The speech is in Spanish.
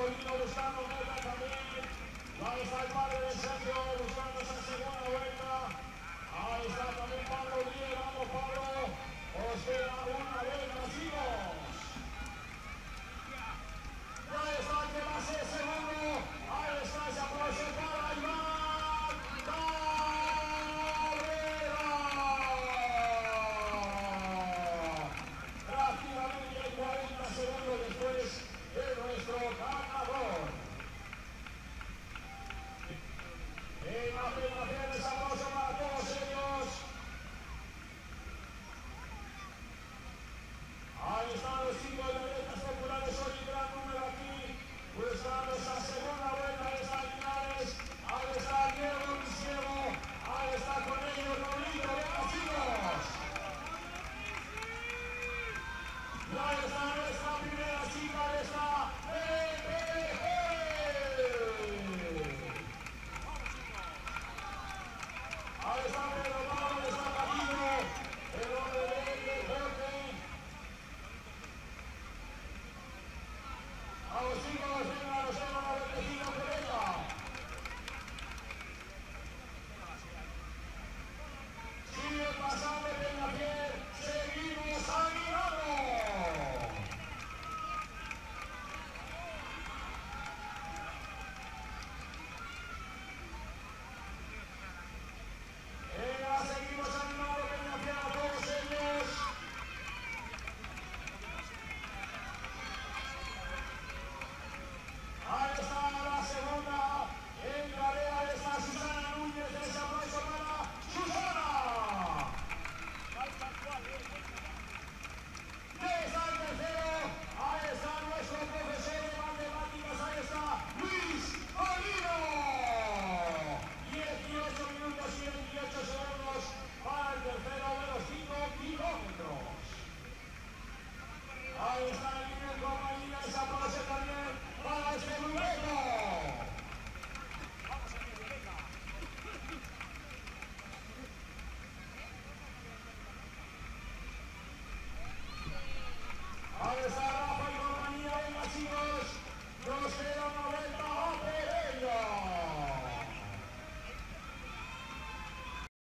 Buscando verla también. Ahí está el padre de Sergio buscando esa segunda vuelta. Ahí está también Pablo Díez. Vamos, Pablo. Os queda una vuelta, chicos. Ahí está el que va a ser segundo. Ahí está, se aproxima para Iván. Prácticamente 40 segundos después de nuestro Ahí está Diego Luciano, ahí está con ellos.